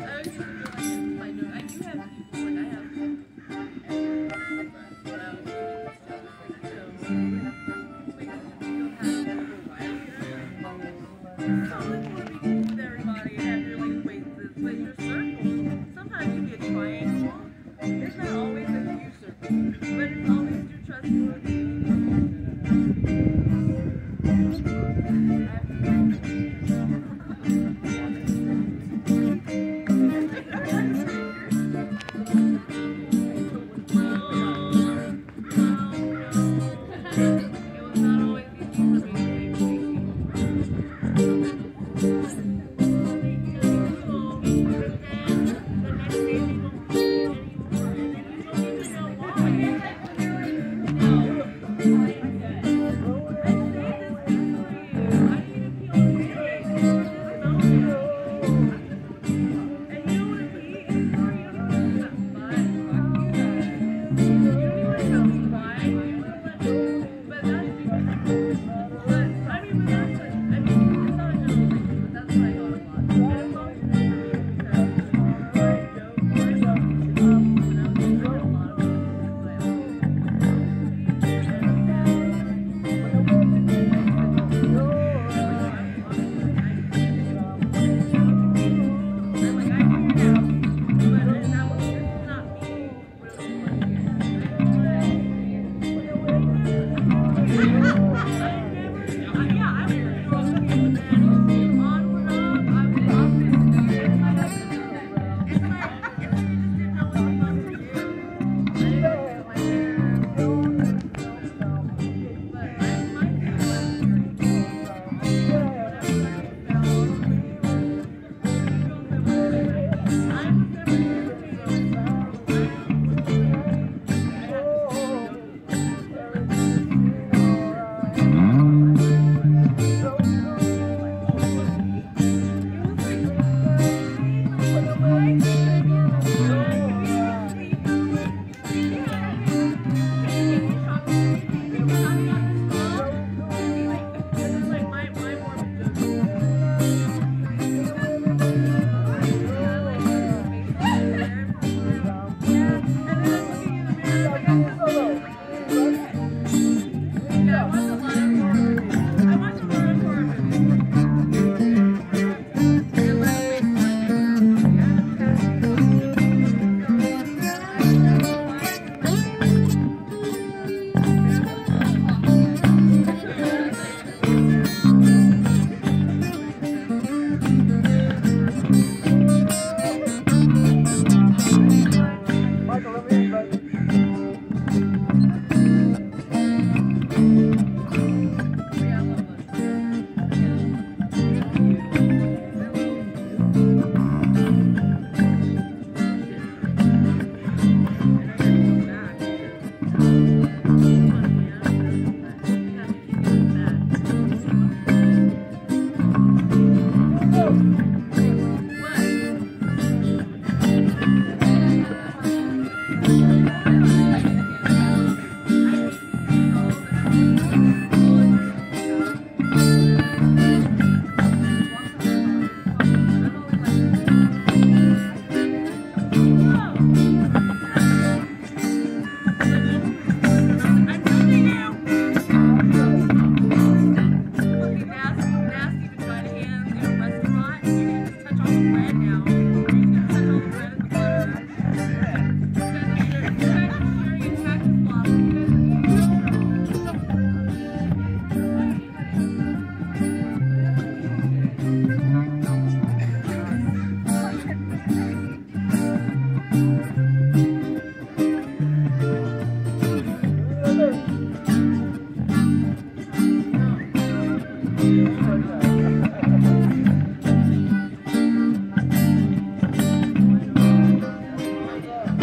Oh, I do have.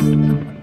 Ha ha ha ha.